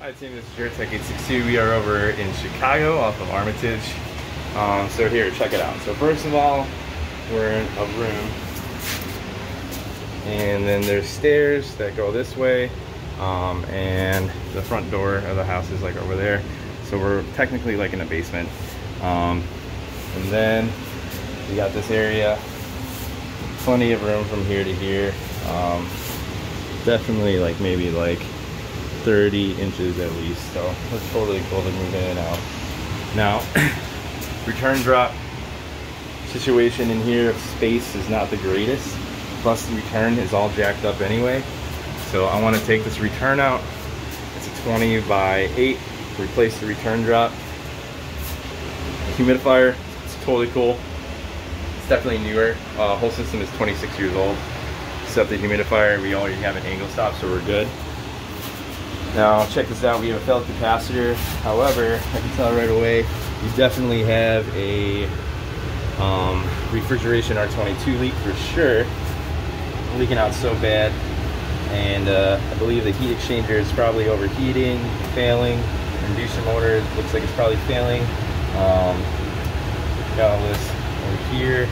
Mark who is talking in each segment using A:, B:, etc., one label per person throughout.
A: Hi team, this is Duratech 862. We are over in Chicago off of Armitage. Um, so here, check it out. So first of all, we're in a room. And then there's stairs that go this way. Um, and the front door of the house is like over there. So we're technically like in a basement. Um, and then we got this area. Plenty of room from here to here. Um, definitely like maybe like 30 inches at least so that's totally cool to move in and out. Now return drop situation in here of space is not the greatest plus the return is all jacked up anyway. So I want to take this return out. It's a 20 by 8 replace the return drop. Humidifier it's totally cool. It's definitely newer. Uh, whole system is 26 years old. Except the humidifier we already have an angle stop so we're good now check this out, we have a failed capacitor. However, I can tell right away, you definitely have a um, refrigeration R22 leak for sure. Leaking out so bad. And uh, I believe the heat exchanger is probably overheating, failing. Inducer motor looks like it's probably failing. Um, got all this over here.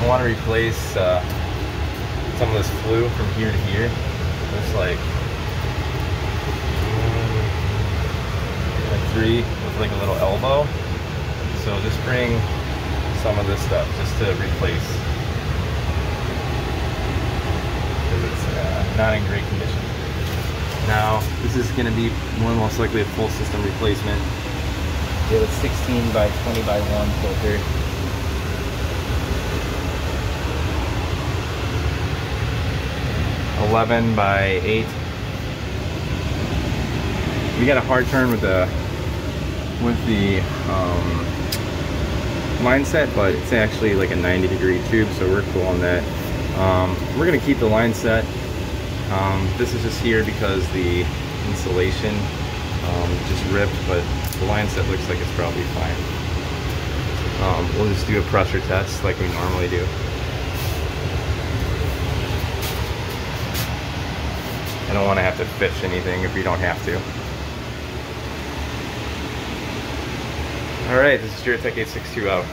A: I want to replace uh, some of this flue from here to here. It's like, like three with like a little elbow. So just bring some of this stuff just to replace. Because it's uh, not in great condition. Now, this is going to be more most likely a full system replacement. We have a 16 by 20 by 1 filter. 11 by 8. We got a hard turn with the with the um, line set, but it's actually like a 90 degree tube, so we're cool on that. Um, we're gonna keep the line set. Um, this is just here because the insulation um, just ripped, but the line set looks like it's probably fine. Um, we'll just do a pressure test like we normally do. I don't want to have to fish anything if you don't have to. Alright, this is Duratech 862 out.